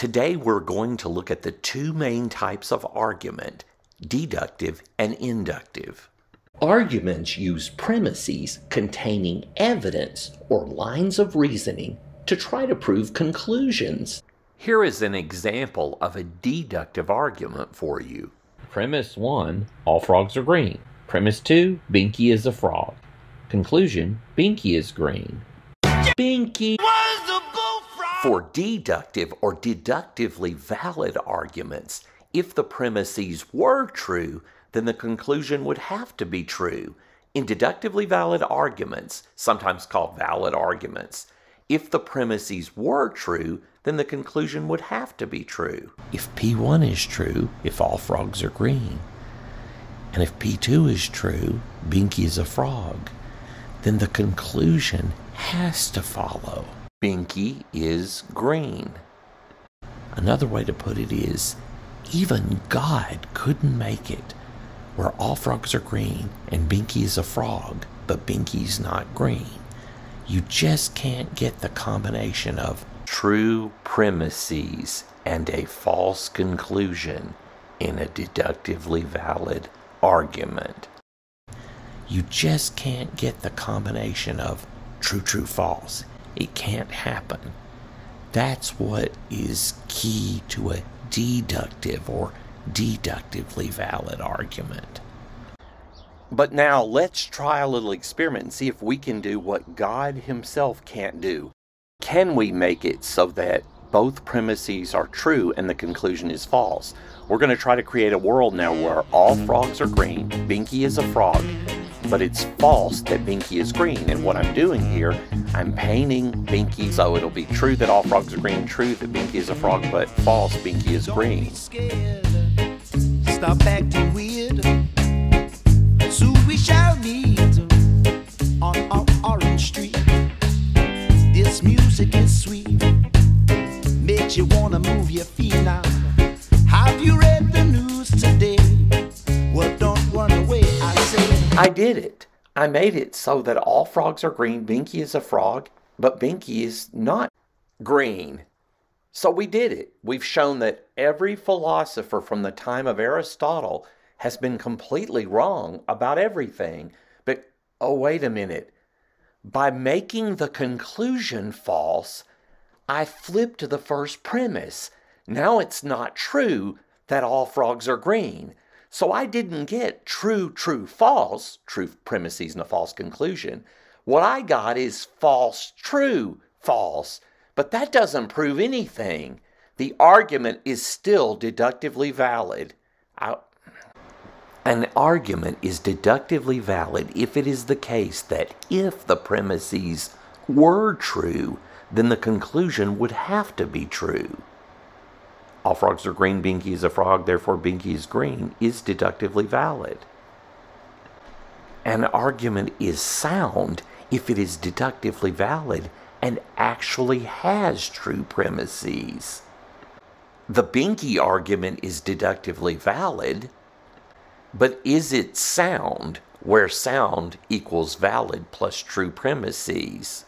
Today we're going to look at the two main types of argument, deductive and inductive. Arguments use premises containing evidence or lines of reasoning to try to prove conclusions. Here is an example of a deductive argument for you. Premise 1 All frogs are green. Premise 2 Binky is a frog. Conclusion Binky is green. Binky For deductive or deductively valid arguments, if the premises were true, then the conclusion would have to be true. In deductively valid arguments, sometimes called valid arguments, if the premises were true, then the conclusion would have to be true. If P1 is true, if all frogs are green, and if P2 is true, Binky is a frog, then the conclusion has to follow. Binky is green. Another way to put it is even God couldn't make it where all frogs are green and Binky is a frog, but Binky's not green. You just can't get the combination of true premises and a false conclusion in a deductively valid argument. You just can't get the combination of true, true, false. It can't happen. That's what is key to a deductive or deductively valid argument. But now let's try a little experiment and see if we can do what God Himself can't do. Can we make it so that both premises are true and the conclusion is false? We're going to try to create a world now where all frogs are green, Binky is a frog, but it's false that Binky is green. And what I'm doing here, I'm painting Binky so it'll be true that all frogs are green, true that Binky is a frog, but false, Binky is green. Stop acting weird. So we shall meet on Orange Street. This music is sweet, makes you wanna move your feet I did it. I made it so that all frogs are green. Binky is a frog, but Binky is not green. So we did it. We've shown that every philosopher from the time of Aristotle has been completely wrong about everything. But oh, wait a minute. By making the conclusion false, I flipped the first premise. Now it's not true that all frogs are green. So I didn't get true, true, false, true premises and a false conclusion. What I got is false, true, false. But that doesn't prove anything. The argument is still deductively valid. I, an argument is deductively valid if it is the case that if the premises were true, then the conclusion would have to be true. All frogs are green, Binky is a frog, therefore Binky is green, is deductively valid. An argument is sound if it is deductively valid and actually has true premises. The Binky argument is deductively valid, but is it sound where sound equals valid plus true premises?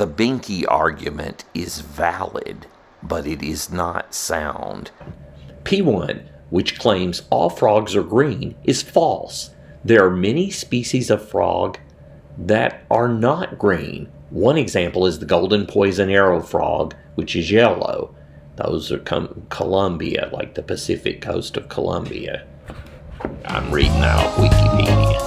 The Binky argument is valid, but it is not sound. P1, which claims all frogs are green, is false. There are many species of frog that are not green. One example is the golden poison arrow frog, which is yellow. Those are com- Colombia, like the Pacific coast of Colombia. I'm reading out Wikipedia.